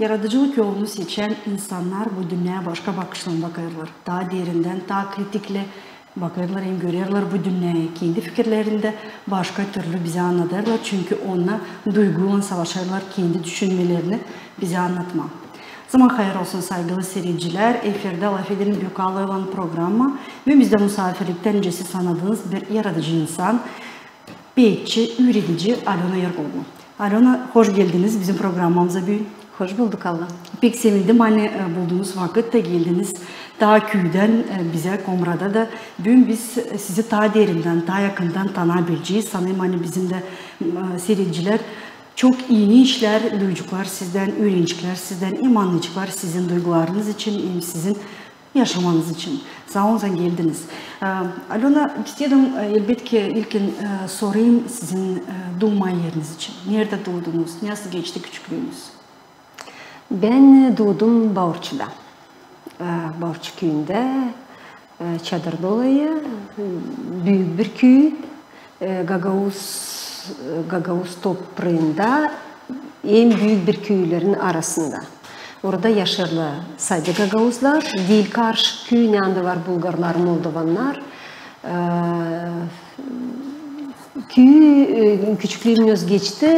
Yaratıcılık yolunu seçen insanlar bu dünyaya başka bakışla bakarlar. Daha derinden, daha kritikle bakarlar, hem görürler bu dünyayı. Kendi fikirlerinde başka türlü bize anlatırlar. Çünkü onunla duyguyla savaşırlar, kendi düşünmelerini bize anlatma. Zaman hayır olsun saygılı seyirciler. Efirde Laf Edelim Büyükallı'nın programı ve bizde misafirlikten öncesi sanadığınız bir yaratıcı insan, beyitçi, üretici Alona Yergoğlu. Alona hoş geldiniz bizim programımıza bugün. Hoş bulduk Allah. Pek sevindim hani e, bulduğunuz vakitte geldiniz. Daha köyden e, bize Komra'da da bugün biz sizi daha derinden, daha yakından tanıyabileceğiz. Sanırım hani bizim de e, seyirciler çok iyi işler duyacaklar sizden, öğrencikler sizden, imanlıcıklar sizin duygularınız için, sizin yaşamanız için. Sağ olun geldiniz. Alona istedim elbette ilkin sorayım sizin doğma yeriniz için. Nerede doğdunuz? Nasıl geçti küçüklüğünüz? Ben doğdum Bağırçı'da. Bağırçı köyünde çadır dolayı büyük bir köy. Gagavuz Gagavuz toprağında en büyük bir köylerin arasında. Orada yaşarlar sadece Gagavuzlar, değil karşı köyün yanında var Bulgarlar, Moldovanlar. Köy küçüklüğümüz geçti,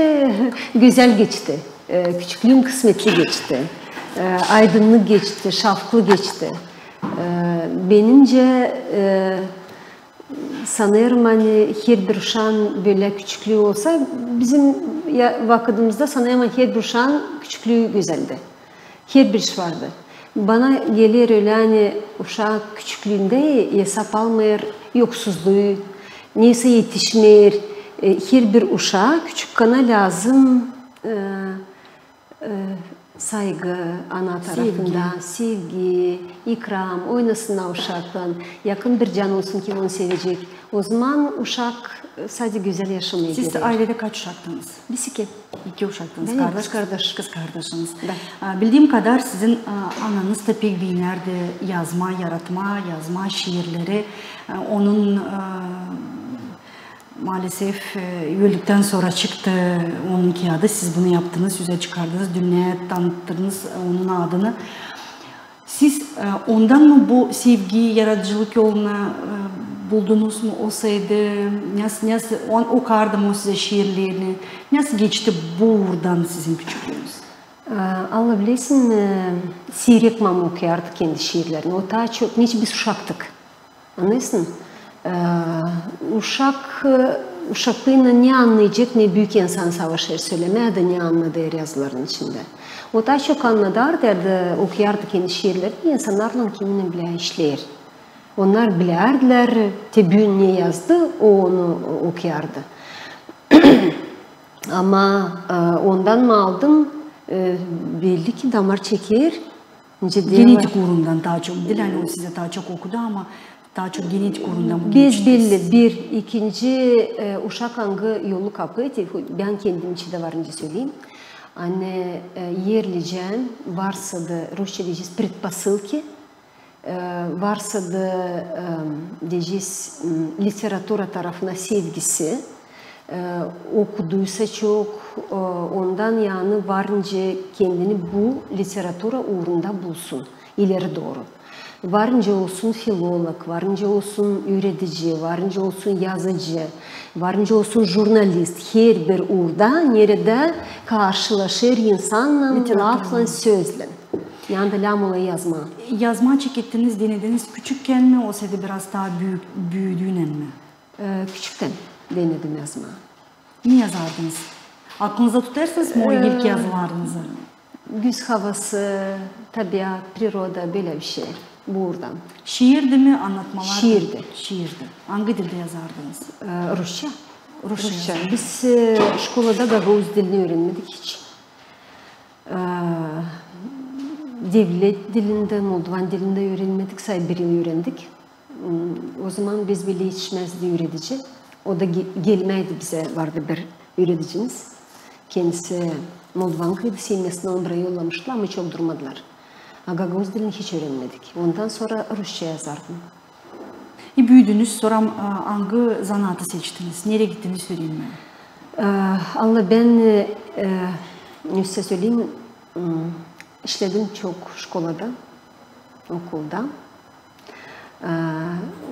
güzel geçti. Küçüklüğüm kısmetli geçti. Aydınlık geçti, şafklı geçti. Benimce sanırım hani her bir uşağın böyle küçüklüğü olsa bizim vakitimizde sanırım her bir uşağın küçüklüğü güzeldi. Her bir iş vardı. Bana gelir öyle hani uşak küçüklüğünde hesap almıyor, yoksuzluğu, neyse yetişmir. Her bir uşağa küçük kana lazım e, e, saygı ana tarafından, sevgi, ikram, oynasınlar uşakla, yakın bir can olsun ki onu sevecek. O zaman uşak sadece güzel yaşamaya Siz de ailede kaç uşaktınız? Biz iki. İki uşaktınız. Ben kardeş, kız kardeş. Kız kardeşiniz. Ben. Bildiğim kadar sizin ananız da pek bilirdi yazma, yaratma, yazma şiirleri. Onun maalesef öldükten sonra çıktı onun kağıdı. Siz bunu yaptınız, yüze çıkardınız, dünyaya tanıttınız onun adını. Siz ondan mı bu sevgi, yaratıcılık yoluna buldunuz mu olsaydı? Nasıl, nasıl on okardı mı size şiirlerini? Nasıl geçti buradan sizin küçüklüğünüz? Allah bilesin, Sirek mama okuyardı kendi şiirlerini. O daha çok, niçin biz uşaktık. Anlıyorsun? uşak uşaklığıyla ne anlayacak ne büyük insan savaşır söylemeye de ne anladı er yazıların içinde. O daha çok anladı derdi okuyardı kendi şiirleri insanlarla kiminle bile işler. Onlar bilerdiler tebün ne yazdı o onu okuyardı. Ama ondan mı aldım belli ki damar çeker. Genetik uğrundan daha çok. Dilan o size daha çok okudu ama daha çok genetik uğrundan bu Biz belli bir, ikinci e, uşak angı yolu kapı. Ben kendim için de varınca söyleyeyim. Anne e, yerleyeceğim, varsa da Rusça diyeceğiz предпосылки, e, varsa da e, diyeceğiz literatura tarafına sevgisi, e, okuduysa çok, e, ondan yani varınca kendini bu literatura uğrunda bulsun ileri doğru. Varınca olsun filolog, varınca olsun üretici, varınca olsun yazıcı, varınca olsun jurnalist. Her bir uğurda nerede karşılaşır insanla, lafla, sözle. Yani lam olayı yazma. Yazma çekittiniz, denediniz küçükken mi olsaydı biraz daha büyük, büyüdüğüne mi? Ee, küçükten denedim yazma. Ne yazardınız? Aklınıza tutarsınız mı o ilk yazılarınızı? Güz havası, tabiat, priroda böyle bir şey buradan. Şiirdi mi anlatmalar? Şiirdi. Şiirdi. Hangi dilde yazardınız? Ee, Rusça. Rusça. Rusça. Biz e, şkolada Gagavuz dilini öğrenmedik hiç. Ee, devlet dilinde, Moldovan dilinde öğrenmedik. Say bir yıl öğrendik. O zaman biz bile yetişmezdi üretici. O da gelmeydi bize vardı bir üreticimiz. Kendisi Moldovanka'ydı. Sevmesine onu buraya yollamıştılar ama çok durmadılar. Gagavuz dilini hiç öğrenmedik. Ondan sonra Rusça yazardım. E büyüdünüz sonra hangi zanaatı seçtiniz? Nereye gittiniz söyleyeyim mi? Allah ben e, size söyleyeyim ım, işledim çok şkolada, okulda. Ee,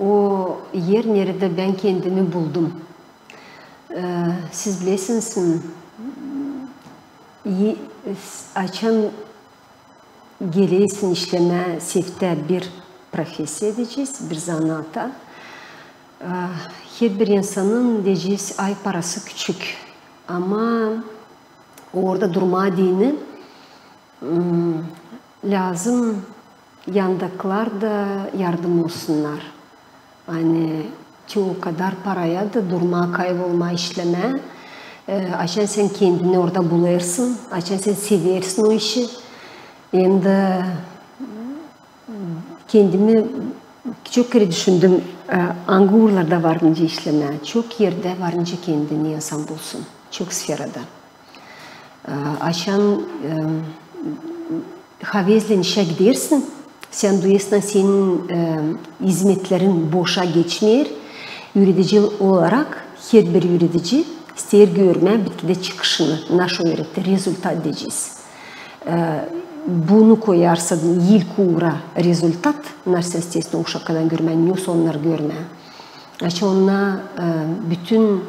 o yer nerede ben kendimi buldum. Ee, siz bilesiniz mi? Yi- Açan geleysin işleme sefte bir profesiya edeceğiz, bir zanata. Ee, Her bir insanın diyeceğiz ay parası küçük ama orada durma dini ım, lazım yandakiler da yardım olsunlar. Hani çoğu kadar paraya da durma, kaybolma, işleme. Ee, Açan sen kendini orada bularsın. Açan sen seversin o işi. Hem de kendimi çok kere düşündüm. Ee, Hangi uğurlarda varınca işleme, çok yerde varınca kendini insan bulsun. Çok sferada. Ee, Açan e, havezle işe gidersin. Sen duyasın senin hizmetlerin boşa geçmiyor. Yürütici olarak her bir yürütici ister görme bitkide çıkışını nasıl öğretti, rezultat diyeceğiz. E, bunu koyarsan ilk uğra rezultat, narsa естественно uşakkadan görmen, ne onlar görme. Açı ona e, bütün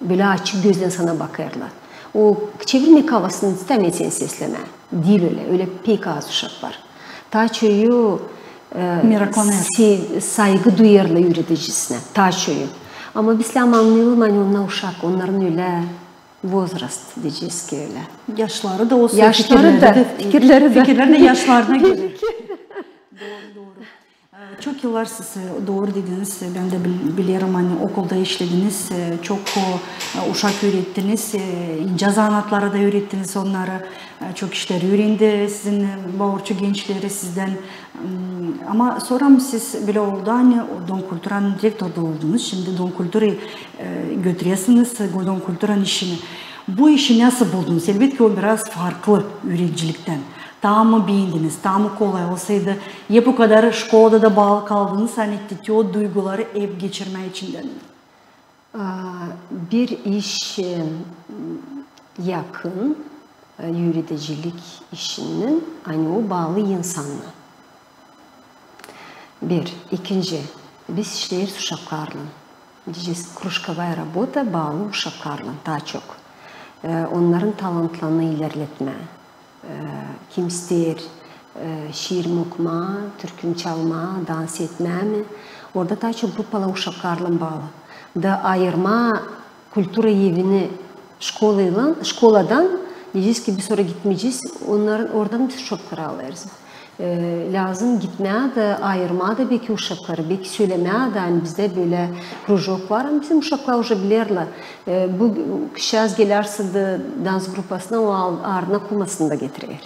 böyle açık gözle sana bakarlar. O çevirmek havasını istemezsen sesleme. Değil öyle. Öyle pek az uşak var. Taçoyu e, Miraklaner. se- saygı duyarlı yürütücüsüne. Taçoyu. Ama biz anlayalım hani onlar uşak. Onların öyle возраст diyeceğiz ki öyle. Yaşları da olsa Yaşları da, fikirleri de. fikirleri de yaşlarına göre. doğru doğru. Ee, Çok yıllar siz e, doğru dediniz. Ben de bil- biliyorum hani okulda işlediniz. e, Çok o, e, uşak öğrettiniz. e, ince zanatlara da öğrettiniz onları. E, Çok işler öğrendi sizin bağırçı gençleri sizden. ama sonra siz bile oldu hani Don Kultura'nın direktörü de oldunuz. Şimdi Don Kultura'yı e, götürüyorsunuz. Don Kultura'nın işini. Bu işi nasıl buldunuz? Elbette ki o biraz farklı öğrencilikten. Daha mı beğendiniz? Daha mı kolay olsaydı? Ya bu kadar şkolada da bağlı kaldınız hani o duyguları ev geçirme içinden mi? Bir iş e, yakın e, yürüticilik işinin hani o bağlı insanla. Bir. ikinci biz işleriz uşaklarla. Diyeceğiz krужковая работа bağlı uşaklarla daha çok. Ee, Onların talantlarını ilerletme. Ee, Kim ister e, şiir mi okuma, türküm çalma, dans etme mi? Orada daha çok grupalı uşaklarla bağlı. Da ayırma kültüra evini şkolayla, şkoladan diyeceğiz ki bir sonra gitmeyeceğiz. Onların oradan biz uşakları alırız. Ee, lazım gitmeye de ayırmaya da belki uşakları, belki söylemeye de hani bizde böyle krujok var ama bizim uşaklar уже bilirler. Ee, bu kişi az gelirse de dans grupasına o al- ağrına kumasını da getirir.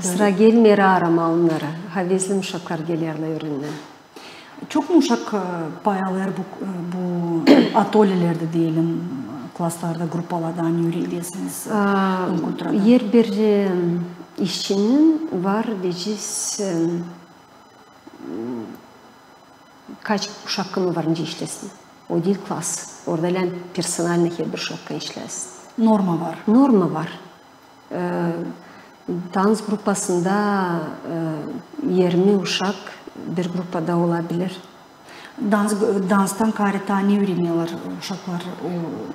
Sıra gelmiyor arama onlara. Havezli uşaklar gelirler üründen. Çok mu uşak e, payalar bu, e, bu atölyelerde diyelim klaslarda, grupalarda hani öğreniyorsunuz? Aa, Don Kultura'da? Yer bir e, işçinin var e, kaç uşakını var önce işlesin. O değil klas. Orada lan personelne her bir uşakka işlesin. Norma var. Norma var. Ee, dans grupasında e, 20 uşak bir grupada olabilir. Dans, danstan karitani öğreniyorlar uşaklar o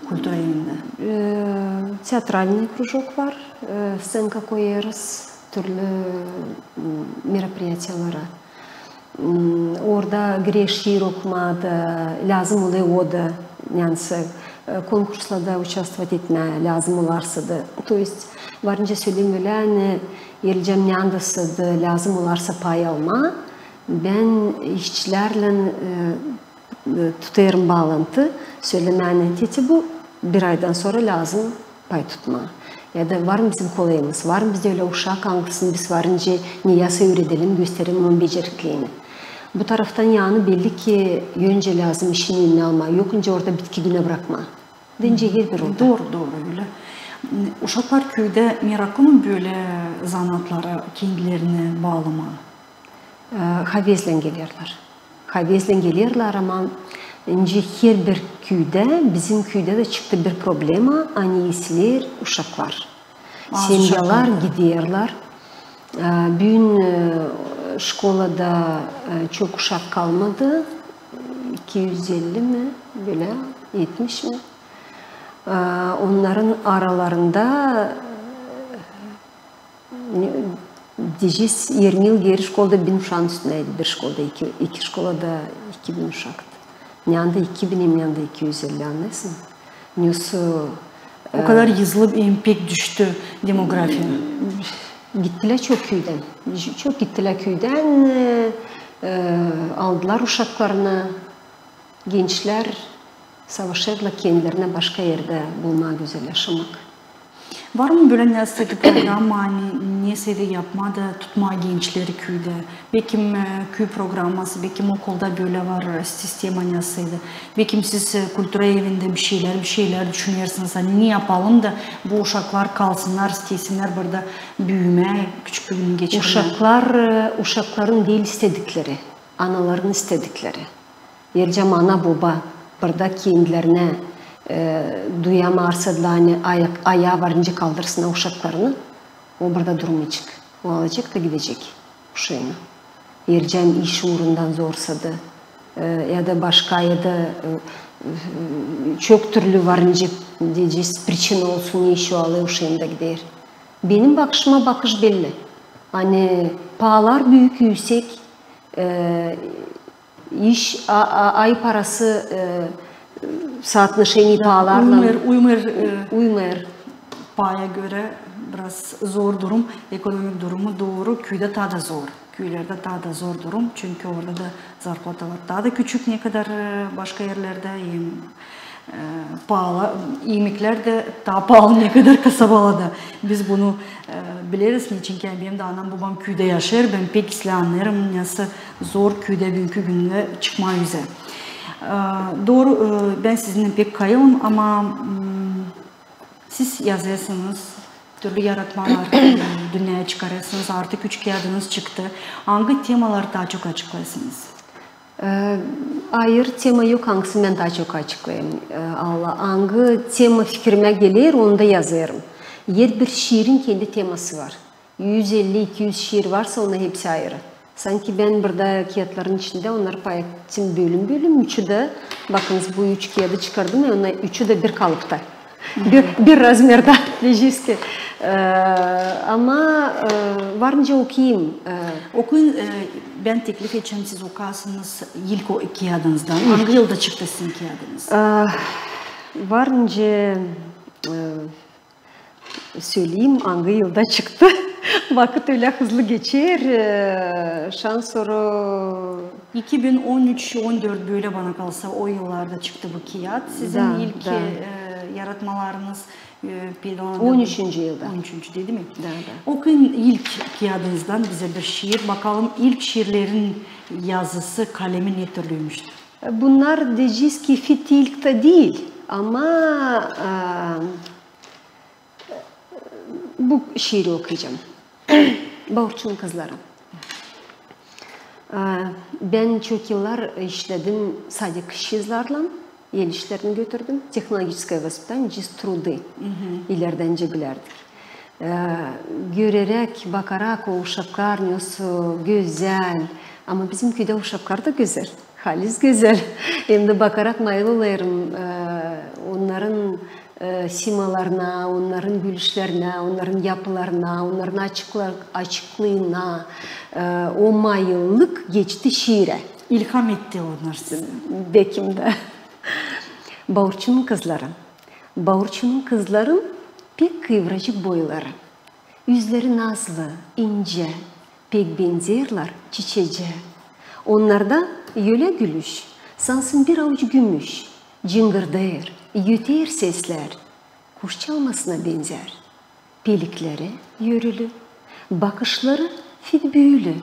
kültür evinde. Ee, Teatralный кружок var. Ee, Scenka koyarız. Türlü m, meropриятиялara. M, Orada gire şiir okumada lazım oluyor o da. Yani e, konkurslarda участвовать etme lazım olarsa da. То есть varınca söyleyeyim öyle hani geleceğim yandası da lazım olarsa pay alma. Ben işçilerle e, tutarım bağlantı. Söylemenin teti bu. Bir aydan sonra lazım pay tutma. Яда варын бізім қолайымыз, варын бізде уша, ұшақ аңғысын, біз варын же не ясы үределін көстерім оң бейдер кейін. Бұ тарафтан яғаны белді ки үйін же лазым ішін алма, екін же орда біткі гүне бірақма. Дін же ел бір? Дор, дор, өлі. Ұшақлар көйді Миракум бөлі занатлары кейінділеріні бағалы ма? Ә, Хавезлен келерлер. Хавезлен келерлер аман, Инжи хер бір köyde, bizim köyde de çıktı bir problema, aniyesiler, uşaklar. Az Semyalar gidiyorlar. Ee, Bugün e, şkolada e, çok uşak kalmadı. 250 mi? Böyle 70 mi? Ee, Onların aralarında Diyeceğiz 20 yıl geri şkolda bin uşağın üstündeydi bir şkolda. iki, iki şkolada 2000 uşaktı. Nyanda 2000 im yanda 250 anlasın. Nüsu O kadar yazılıp em pek düştü demografi. gittiler çok köyden. Çok gittiler köyden. e, e, aldılar uşaklarını. Gençler savaşırlar kendilerine başka yerde bulma güzel yaşamak. Var mı böyle nesneki program hani nesede yapma da tutma gençleri köyde? Belki köy programması, belki okulda böyle var sistema neseydi. Belki siz e, kültüre evinde bir şeyler bir şeyler düşünüyorsunuz. Hani ne yapalım da bu uşaklar kalsınlar, istesinler burada büyüme, küçük gün geçirme. Uşaklar, e, uşakların değil istedikleri, anaların istedikleri. Yercem ana baba burada kendilerine e, duyamazsa da hani ayak, ayağa varınca kaldırsın uşaklarını. O burada durmayacak. O alacak da gidecek uşağını. Yercem iş uğrundan zorsadı e, ya da başka ya da e, e, çok türlü varınca diyeceğiz priçin olsun işi alıyor uşağını da gider. Benim bakışıma bakış belli. Hani pahalar büyük yüksek, e, iş a- a- ay parası e, saatnaşeni pahalarla Uymer, uymer e, uymuyor. paya göre biraz zor durum, ekonomik durumu doğru. Köyde daha da zor. Köylerde daha da zor durum. Çünkü orada da zarplatalar daha da küçük ne kadar e, başka yerlerde yem, e, pahalı. Yemekler de daha pahalı ne kadar kasabalada. Biz bunu e, biliriz. Niçin benim de anam babam köyde yaşar. Ben pek isle anlarım. Nasıl zor köyde bugünkü günde çıkma yüze. E, Doğru e, ben sizinle pek kayılım ama mm, siz yazıyorsunuz, türlü yaratmalar dünyaya çıkarıyorsunuz. Artık üç kağıdınız çıktı. Hangi temaları daha çok açıklıyorsunuz? Ee, Hayır, tema yok hangisini ben daha çok açıklayayım. Ee, Allah, hangi tema fikrime gelir onu da yazarım. Yer bir şiirin kendi teması var. 150-200 şiir varsa ona hepsi ayrı. Sanki ben burada kağıtların içinde onları paylaştım bölüm bölüm. Üçü de, bakınız bu üç kağıdı çıkardım ya, onlar üçü de bir kalıpta. bir, bir diyeceğiz ki. Ee, ama e, varınca okuyayım. Ee, Okuyun, e, ben teklif edeceğim siz okursınız ilk o kağıdınızdan. Hangi yılda çıktı sizin kağıdınız? Ah, Varınca e, söyleyeyim hangi yılda çıktı. Vakit öyle hızlı geçer. E, Şans sonra 2013-14 böyle bana kalsa o yıllarda çıktı bu kağıt. Sizin Da, ilk da. e, yaratmalarınız e, planlandı. 13. yılda. 13. değil mi? Da, da. Okuyun ilk kağıdınızdan bize bir şiir. Bakalım ilk şiirlerin yazısı, kalemi ne türlüymüştü? Bunlar diyeceğiz ki fitilkte değil ama e, bu şiiri okuyacağım. бауырчын кызларым бен ә, чокилар иштедим садик шизларлан ел иштерин көтөрдүм технологическое воспитание жиз труды илерден жегилердик ә, көререк бакарак ушаккар осы, гөзел ама биздин ушаккар да гөзел халис гөзел эмди бакарак майлуулайрым ә, ондарын e, simalarına, onların gülüşlerine, onların yapılarına, onların açıklar, açıklığına e, o mayıllık geçti şiire. İlham etti onlar size. Bekim'de. Bavurçunun kızları. Bavurçunun kızların pek kıvracık boyları. Yüzleri nazlı, ince, pek benzerler çiçece. Onlarda yöle gülüş, sansın bir avuç gümüş, cıngırdayır, yüter sesler, kuş çalmasına benzer. Pelikleri yörülü, bakışları fil büyülü.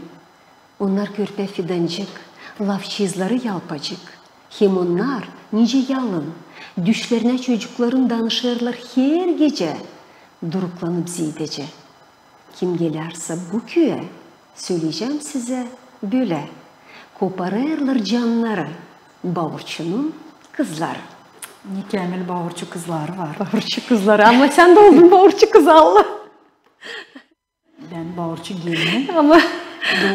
Onlar körpe fidancık, lafçızları yalpacık. Hem onlar nice yalın, düşlerine çocukların danışırlar her gece, duruklanıp zidece. Kim gelirse bu köye, söyleyeceğim size böyle. Koparırlar canları, bavurçunun kızları. Mükemmel bağırçı kızlar var. Bavurçu kızları ama sen de oldun bavurçu kız Allah. Ben bağırçı gelinim. Ama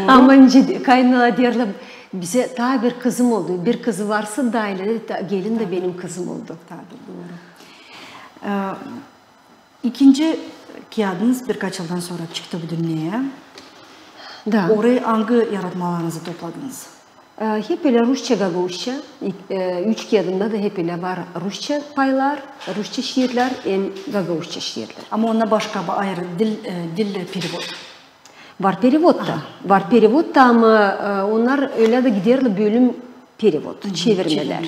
ama ince kaynana derler bize daha bir kızım oldu. Bir kızı varsa da ailede da- gelin de benim kızım oldu. Tabii doğru. Ee, ikinci kağıdınız birkaç yıldan sonra çıktı bu dünyaya. Da. Orayı hangi yaratmalarınızı topladınız? Ee, Hep Rusça, Gagavuşça. E, Üç kağıdımda da hep var Rusça paylar, Rusça şiirler, hem Gagavuşça şiirler. Ama onunla başka bir ayrı dil, e, dil perivod. Var perevod da. Var perevod da ama e, onlar öyle de giderli bölüm perevod, çevirmeler.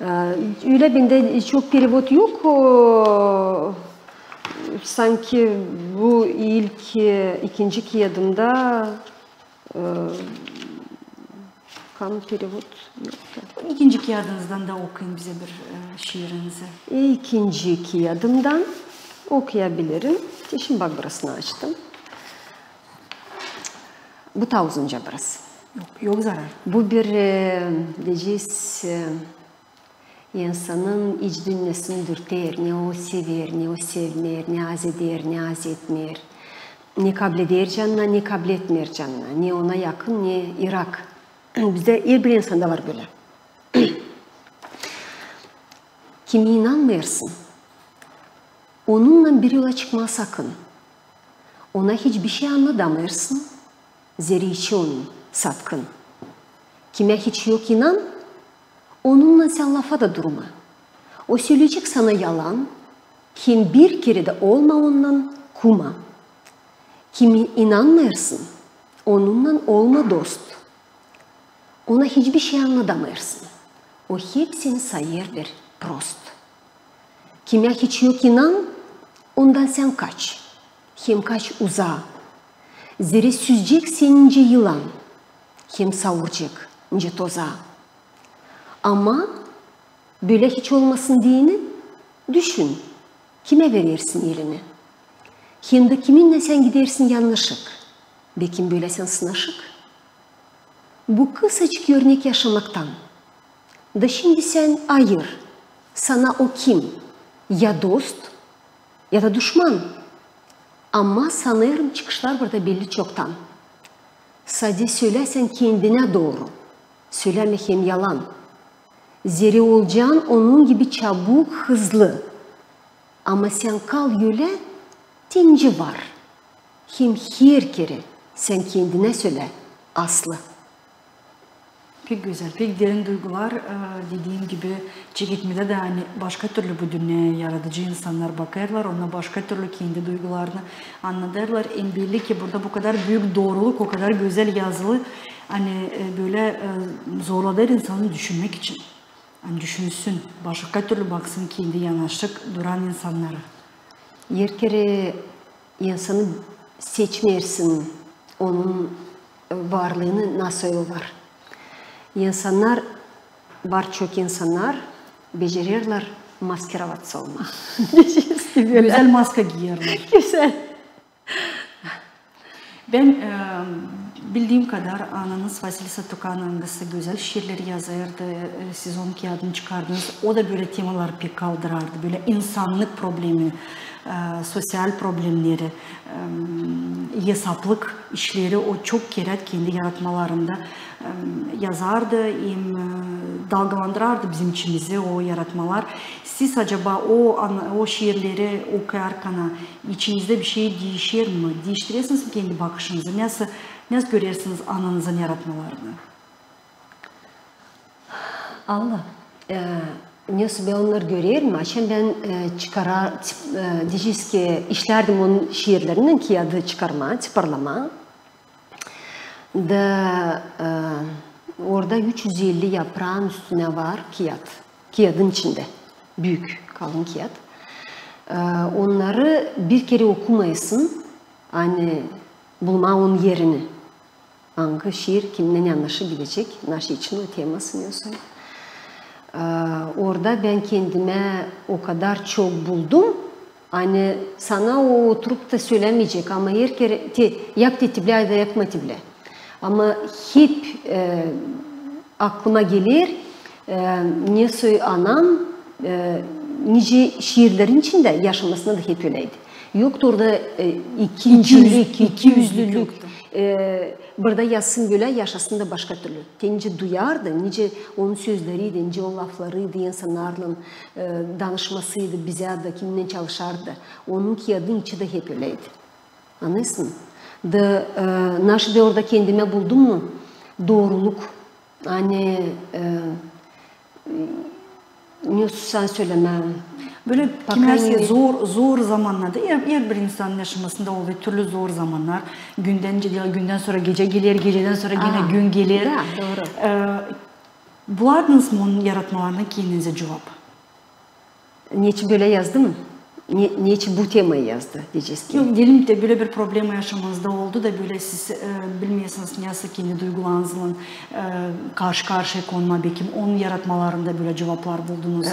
Ee, Öyle bende çok perevod yok. Sanki bu ilk, ikinci kağıdımda e, kan perevod yok da. İkinci kağıdınızdan da okuyun bize bir e, şiirinizi. İkinci kağıdımdan okuyabilirim. Şimdi bak burasını açtım. Bu ta uzunca burası. Yok, yok zarar. Bu bir e, diyeceğiz e, insanın iç dünyasını dürter. Ne o sever, ne o sevmer, ne az eder, ne az etmer. Ne kabul eder canına, ne kabul etmer canına. Ne ona yakın, ne Irak. Bizde her bir insanda var böyle. Kimi inanmıyorsun, onunla bir yola çıkma sakın. Ona hiçbir şey anlatamıyorsun. Zeri içi onun, satkın. Kime hiç yok inan, onunla sen lafa da durma. O söyleyecek sana yalan, kim bir kere de olma ondan kuma. Kimi inanmıyorsun, onunla olma dost. Ona hiçbir şey anlatamıyorsun. O hepsini sayır bir prost. Kime hiç yok inan, ondan sen kaç. Hem kaç uzağa. Zeri süzecek senince yılan. Hem savuracak ince toza. Ama böyle hiç olmasın diyeni düşün. Kime verirsin yerini? Hem de kiminle sen gidersin yanlışık. Be kim böyle sen sınaşık? Bu kısacık örnek yaşamaktan. Da şimdi sen ayır. Sana o kim? Ya dost ya da düşman. Ama sanırım çıkışlar burada belli çoktan. Sadece söylersen kendine doğru. Söyleme hem yalan. Zeri olacaksın onun gibi çabuk, hızlı. Ama sen kal yöle, tinci var. Hem her kere sen kendine söyle aslı. Pek güzel, pek derin duygular. Ee, Dediğim gibi çekitmede de hani başka türlü bu dünyaya yaratıcı insanlar bakarlar. Ona başka türlü kendi duygularını anlatırlar. En belli ki burada bu kadar büyük doğruluk, o kadar güzel yazılı. Hani e, böyle e, zorladır insanı düşünmek için. Hani düşünsün, başka türlü baksın kendi yanaşık duran insanlara. Yer kere insanı seçmersin onun varlığını nasıl var. İnsanlar var çok insanlar becerirler maskeravatsa olma. Güzel maske giyerler. Güzel. Ben e, bildiğim kadar ananız Vasilisa Tukan angası güzel şiirleri yazardı. E, siz onun kağıdını çıkardınız. O da böyle temalar pek kaldırardı. Böyle insanlık problemi, sosyal problemleri, hesaplık işleri o çok kere kendi yaratmalarında yazardı. E, dalgalandırardı bizim içimizi o yaratmalar. Siz acaba o o şiirleri okuyarken içinizde bir şey değişir mi? Değiştirirsiniz mi kendi bakışınızı? Nasıl nasıl görürsünüz ananızın yaratmalarını? Allah. E, Neyse ben onları görüyorum. Açın ben e, çıkara, e, diyeceğiz ki işlerdim onun şiirlerinin ki adı çıkarma, çıparlama. Da e, orada 350 yaprağın üstüne var kağıt. Kağıdın içinde. Büyük, kalın kağıt. E, onları bir kere okumayasın. Hani bulma onun yerini. Hangi şiir kimden yanlışı gidecek? Naşı için o teması diyorsun. Ee, orada ben kendime o kadar çok buldum. Hani sana o oturup da söylemeyecek ama her kere te, yak tetible ya da yakma tible. Ama hep e, aklıma gelir e, ne söy anam e, nice şiirlerin içinde yaşamasına da hep öyleydi. Yoktu orada e, ikincilik, İki yüz- iki yüzlülük. yoktu. E, burada yazsın böyle, yaşasın da başka türlü. Tence duyardı, nice onun sözleriydi, nice o laflarıydı, insanlarla e, danışmasıydı, bize de kiminle çalışardı. Onun ki adın içi de hep öyleydi. Anlıyorsun? Da, e, naşı da orada kendime buldum mu? Doğruluk. Hani e, ne sen söyleme. Böyle mıyım? zor zor zamanlarda her, her bir insanın yaşamasında oluyor türlü zor zamanlar. Günden değil, günden sonra gece gelir, geceden sonra yine Aa, gün gelir. da, doğru. Ee, bulardınız mı onun yaratmalarına kendinize cevap? Niçin böyle yazdı mı? Ni, niçin bu temayı yazdı diyeceğiz ki. Yok diyelim de böyle bir problem yaşamanızda oldu da böyle siz e, bilmiyorsunuz nasıl kendi duygularınızla e, karşı karşıya konma belki onun yaratmalarında böyle cevaplar buldunuz.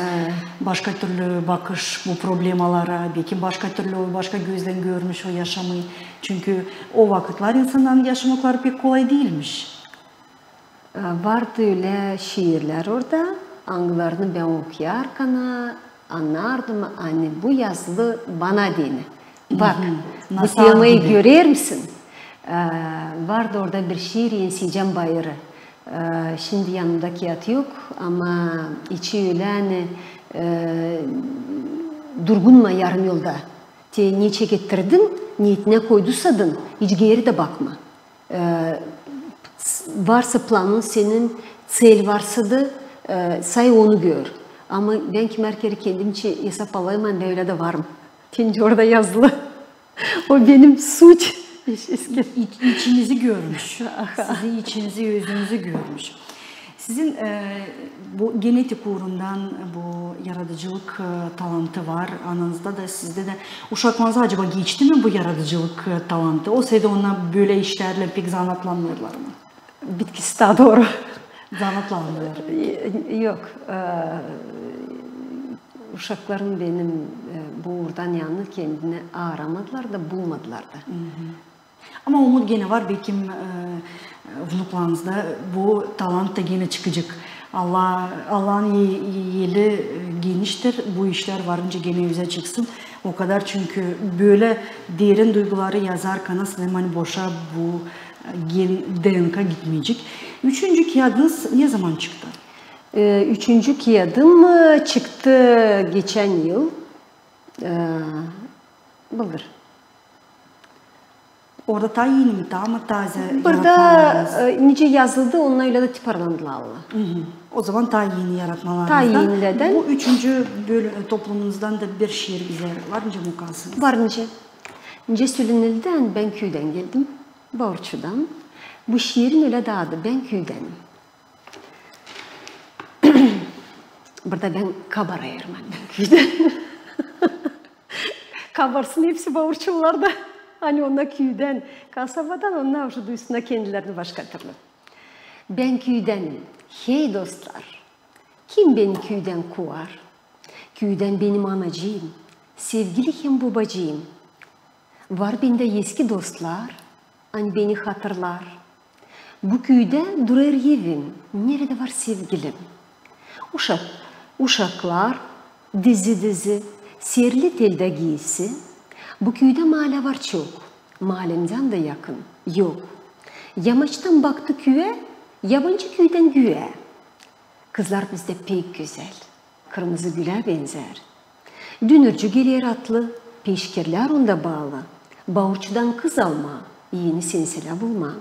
Başka türlü bakış bu problemalara belki başka türlü başka gözden görmüş o yaşamı. Çünkü o vakitler insanların yaşamakları pek kolay değilmiş. Ee, Vardı öyle şiirler orada. Angılarını ben okuyarken anlardım. Anne bu yazılı bana dini. Bak bu temayı gibi. görer misin? Ee, vardı orada bir şiir Yensicem Bayırı. Ee, şimdi yanımdaki yat yok ama içi öyle hani e, durgunma yarım yolda. Te niçe getirdin, niyetine koydusadın, hiç geri de bakma. Ee, varsa planın senin sel varsa da e, say onu gör. Ama ben kimerkeri kendim için hesap alayım ben böyle de varım. Tinci orada yazılı. o benim suç. İç, içinizi görmüş. Sizi içinizi, yüzünüzü görmüş. Sizin e, bu genetik uğrundan bu yaratıcılık e, talantı var ananızda da sizde de uşaklığınıza acaba geçti mi bu yaratıcılık e, talantı? O sayede ona böyle işlerle pek zanatlanmıyorlar mı? Bitkisi daha doğru. Zanatlanmıyor. Yok. e, uşaklarım benim e, bu uğurdan yanı kendini aramadılar da bulmadılar da. Ama umut gene var. Belki e, vnuklarınızda bu talant da gene çıkacak. Allah Allah'ın ye- yeli e, geniştir. Bu işler varınca gene yüze çıksın. O kadar çünkü böyle derin duyguları yazarken aslında hani boşa bu e, gen, DNK gitmeyecek. Üçüncü kağıdınız ne zaman çıktı? E, Üçüncü kiyadım e, çıktı geçen yıl. E, Bulur. Orada ta yeni mi, ta mı taze Burada e, nice yazıldı, onunla öyle de tiparlandılar. Hı hı. O zaman ta yeni yaratmalarınızdan. Ta yenileden. Bu üçüncü bölü, toplumunuzdan da bir şiir bize var mı mukasınız? Var nice. Nice Sülünel'den ben köyden geldim. Borçu'dan. Bu şiirin öyle de adı. Ben köydenim. Burada ben kabar ayırmam ben köyden. Kabarsın hepsi Borçularda. Hani ona köyden, kasabadan onlar şu duysunlar kendilerini başka türlü. Ben köydenim. Hey dostlar. Kim beni köyden kovar? Köyden benim anacığım. Sevgili hem babacığım. Var bende eski dostlar. Hani beni hatırlar. Bu köyde durar evim. Nerede var sevgilim? Uşak, uşaklar dizi dizi serli telde giysi. Bu köyde mahalle var çok. Mahallemden de yakın. Yok. Yamaçtan baktı köye, yabancı köyden güye. Kızlar bizde pek güzel. Kırmızı güle benzer. Dünürcü gelir atlı, peşkirler onda bağlı. Bağırçıdan kız alma, yeni sinsile bulma.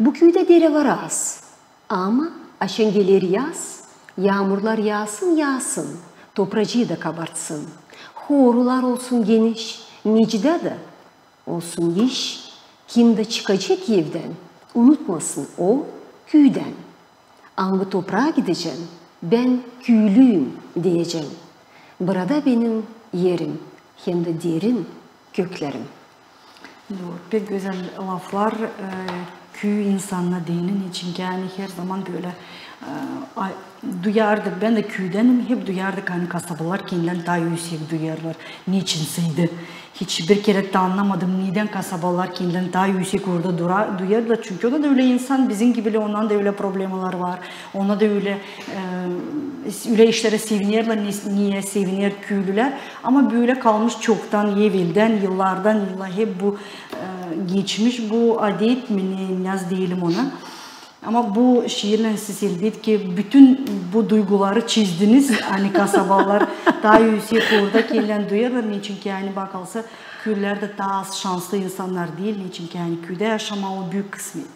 Bu köyde dere var az. Ama aşın gelir yaz, yağmurlar yağsın yağsın, topracıyı da kabartsın. Horular olsun geniş, mecide de olsun yeş, kim de çıkacak evden, unutmasın o köyden. Angı toprağa gideceğim, ben küylüyüm diyeceğim. Burada benim yerim, hem de derin köklerim. Doğru. Pek güzel laflar. Ee, köy insanla dinin için yani her zaman böyle duyardık. Ben de köydenim. Hep duyardık hani kasabalar kendinden daha yüksek duyarlar. Niçinsiydi? Hiçbir kere de anlamadım neden kasabalar kendinden daha yüksek orada durar, duyarlar. Çünkü o da öyle insan bizim gibi ondan da öyle problemler var. Ona da öyle e, öyle işlere sevinirler. Niye sevinir köylüler? Ama böyle kalmış çoktan evvelden, yıllardan yıllar hep bu e, geçmiş bu adet mi ne diyelim ona. Ama bu şiirle siz elbette bütün bu duyguları çizdiniz. Hani kasabalar daha yüksek orada kendilerini duyarlar. Niçin ki yani bakılsa köylerde daha az şanslı insanlar değil. Niçin ki yani köyde yaşama o büyük kısmet.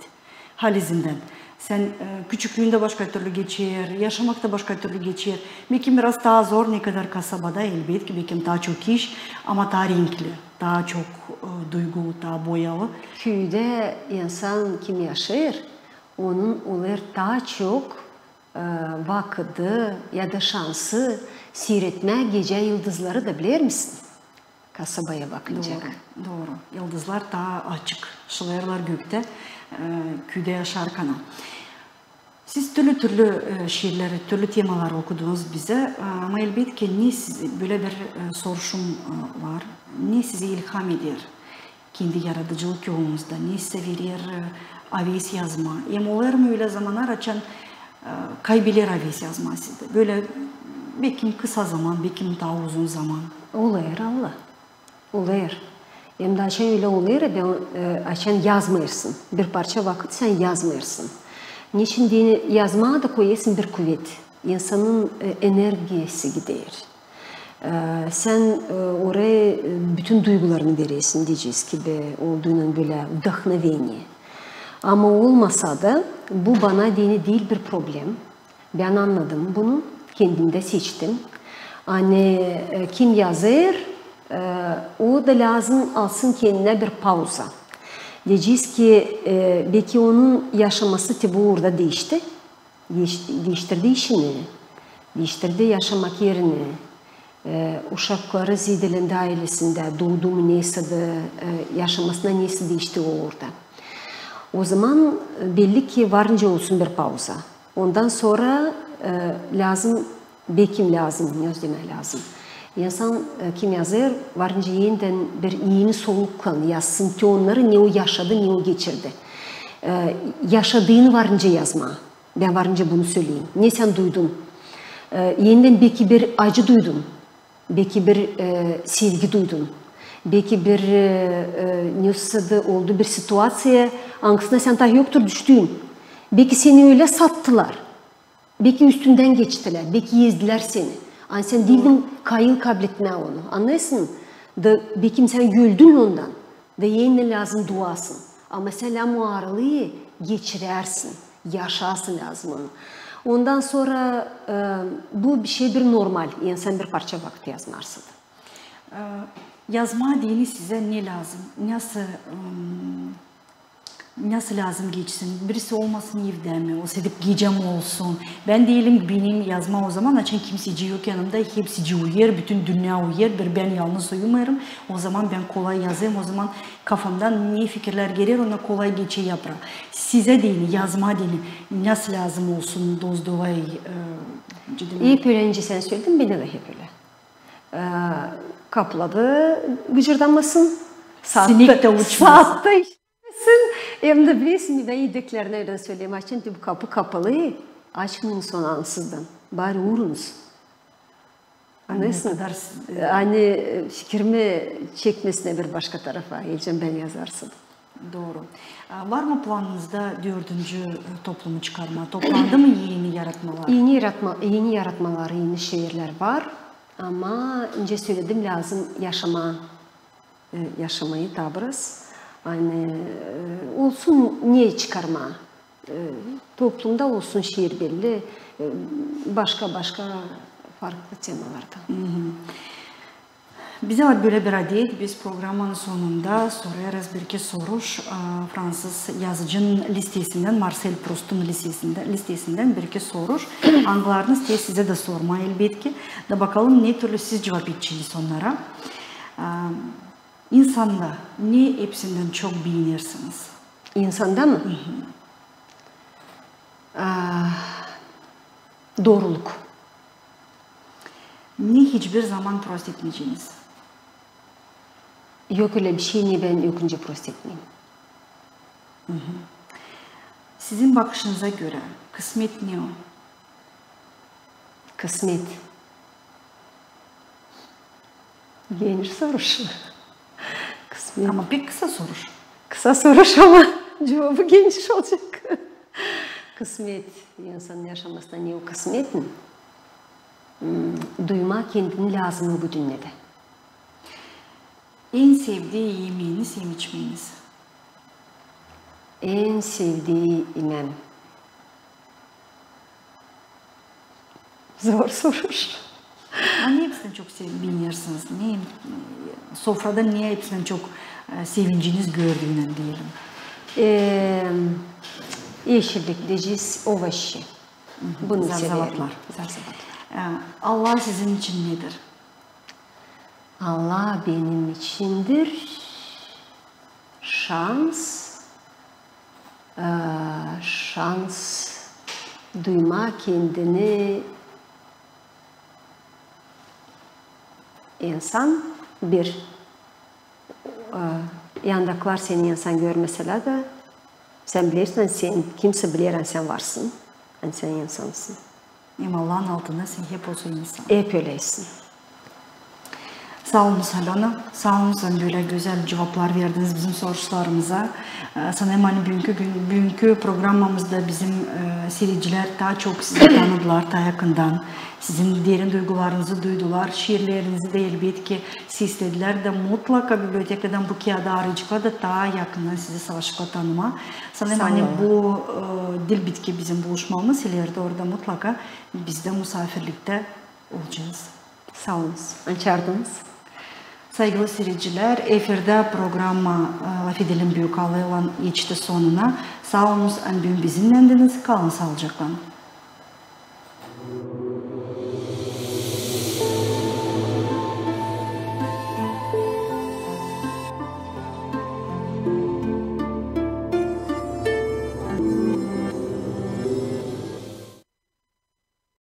Halizinden. Sen e, küçüklüğünde başka türlü geçer, yaşamak da başka türlü geçer. Belki biraz daha zor ne kadar kasabada elbette belki daha çok iş ama daha renkli, daha çok e, duygu, daha boyalı. Köyde insan kim yaşar? Onun olur daha çok e, vakıdı ya da şansı seyretme gece yıldızları da bilir misin? Kasabaya bakınca. Doğru, doğru. Yıldızlar daha açık. Şılayırlar gökte, e, küde yaşarken. Siz türlü türlü e, şiirleri, türlü temalar okudunuz bize ama elbette ne siz, böyle bir soruşum var. Ne sizi ilham eder? Kendi yaratıcılık yolunuzda ne size verir aves yazma. Hem olur mu öyle zamanlar açan e, kaybeder aves yazma sizde. Böyle belki kısa zaman, belki daha uzun zaman. Olur Allah. Olur. Hem de açan öyle olur da e, açan yazmıyorsun. Bir parça vakit sen yazmıyorsun. Niçin diye yazmaya da koyuyorsun bir kuvvet. İnsanın e, enerjisi gider. Sen oraya bütün duygularını veriyorsun diyeceğiz gibi olduğunun böyle вдохновение. Ama olmasa da bu bana dini değil bir problem. Ben anladım bunu. Kendimde seçtim. Hani kim yazır e, o da lazım alsın kendine bir pauza. Diyeceğiz ki e, belki onun yaşaması tabi orada değişti. Değiştirdi işini. Değiştirdi yaşamak yerini. Uşakları zidelendi ailesinde. Doğdu mu neyse de yaşamasına neyse değişti o orada. O zaman e, belli ki varınca olsun bir pauza. Ondan sonra e, lazım, bekim lazım, gözleme lazım. İnsan e, kim yazar varınca yeniden bir yeni solukkan yazsın ki onları ne o yaşadı ne o geçirdi. E, yaşadığını varınca yazma. Ben varınca bunu söyleyeyim. Ne sen duydun? E, yeniden belki bir acı duydun. Belki bir e, sevgi duydun belki bir e, e nüshada oldu bir situasya hangisine sen daha yoktur düştüğün. Belki seni öyle sattılar. Belki üstünden geçtiler. Belki yezdiler seni. Yani sen değildin kayıl kabletme onu. Anlıyorsun? Da belki sen güldün ondan. Da yine lazım duasın. Ama sen o ağrılığı geçirersin. Yaşasın lazım onu. Ondan sonra e, bu bir şey bir normal. İnsan bir parça vakti yazmarsın. Yazma dini size ne lazım? Nasıl nasıl lazım geçsin? Birisi olmasın evde mi? O sedip gecem olsun. Ben diyelim benim yazma o zaman açın kimseci yok yanımda. Hepsici uyar, bütün dünya uyar. Bir ben yalnız uyumarım. O zaman ben kolay yazayım. O zaman kafamdan ne fikirler gelir ona kolay geçe yapra. Size dini, yazma dini nasıl lazım olsun? Doz dolayı e, İyi önce sen söyledin, beni de hep öyle. Ee, kapladı, gıcırdamasın. Sattı, Sinek de uçmasın. Sattı işlesin. Hem de bilirsin ben yedeklerine öyle söyleyeyim. Açın bu kapı kapalı. Açmayın son ansızdan. Bari uğrunuz. Anlıyorsun? Hani fikrimi çekmesine bir başka tarafa geleceğim ben yazarsın. Doğru. Var mı planınızda dördüncü e, toplumu çıkarma? Toplandı mı yeni yaratmalar? Yeni yaratma, yeni yaratmalar, yeni şehirler var. Yaşamayı tabrız. Yani e, olsun niye çıkarma? E, toplumda olsun şiir belli, başka başka farklı temalarda. Hı hı. Bize böyle bir adet. Biz programın sonunda sorarız bir iki soru. Fransız yazıcının listesinden, Marcel Proust'un listesinden, listesinden bir iki soru. Anglarınız diye size de sorma elbette. Da bakalım ne türlü siz cevap edeceğiz onlara. İnsanda ne hepsinden çok beğenirsiniz? İnsanda mı? Aa, doğruluk. Ne hiçbir zaman prost etmeyeceğiniz? Yok öyle bir şey niye ben yokunca prost etmeyeyim. Sizin bakışınıza göre kısmet ne o? Kısmet. Geniş soruş. Kısmet. Ama pek kısa soruş. Kısa soruş ama cevabı geniş olacak. kısmet. İnsanın yaşamasında ne o kısmet mi? Hmm, duyma kendini lazımı bu dünyada. En sevdiği yemeğiniz, yem içmeyiniz. En sevdiği imam. Zor soruş. Ama niye hepsinden çok seviniyorsunuz? Niye, sofrada niye hepsinden çok e, sevinciniz gördüğünden diyelim. Ee, yeşillik diyeceğiz, ovaşı. Bunu severim. Zarzavatlar. E, Allah sizin için nedir? Allah benim içindir. Şans, eee, şans duyma kendini insan bir eee, yandakiler seni insan görmeseler de sen bilirsin sen kimse bilir sen varsın. Yani sen insansın. Hem Allah'ın altında sen hep olsa insan. Hep öylesin. Sağ olun Salona. Sağ olun sen böyle güzel cevaplar verdiniz bizim sorularımıza. Ee, Sanırım hani bugünkü, gün, bugünkü programımızda bizim e, seyirciler daha çok sizi tanıdılar daha yakından. Sizin derin duygularınızı duydular. Şiirlerinizi de elbette ki istediler de mutlaka bibliotekadan bu kağıda arayıcıkla da daha yakından sizi savaşıkla tanıma. Sanırım hani bu e, dil bitki bizim buluşmamız ileride orada mutlaka biz de misafirlikte olacağız. Sağ olun. Açardınız. E, Laf Edelim Büyük olan geçti sonuna. Sağ olunuz, en büyük bizimlendiniz. Kalın sağlıcakla.